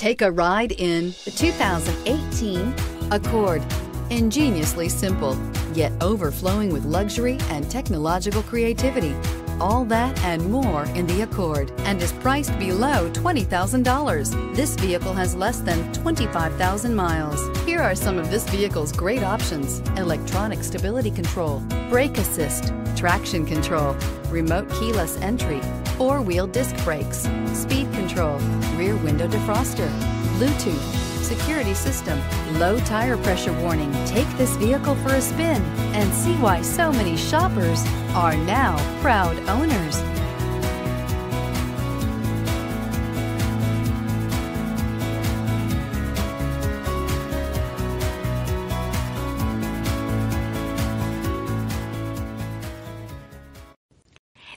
Take a ride in the 2018 Accord. Ingeniously simple, yet overflowing with luxury and technological creativity. All that and more in the Accord and is priced below $20,000. This vehicle has less than 25,000 miles. Here are some of this vehicle's great options. Electronic stability control, brake assist, traction control, remote keyless entry, four-wheel disc brakes, speed control, rear window defroster, Bluetooth, security system, low tire pressure warning. Take this vehicle for a spin and see why so many shoppers are now proud owners.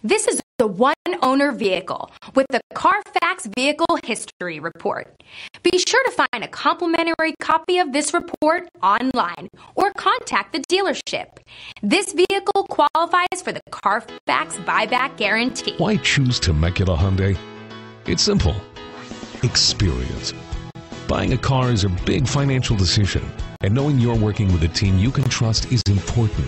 This is a one owner vehicle with the Carfax Vehicle History Report. Be sure to find a complimentary copy of this report online or contact the dealership. This vehicle qualifies for the Carfax buyback guarantee. Why choose Temecula Hyundai? It's simple experience. Buying a car is a big financial decision, and knowing you're working with a team you can trust is important.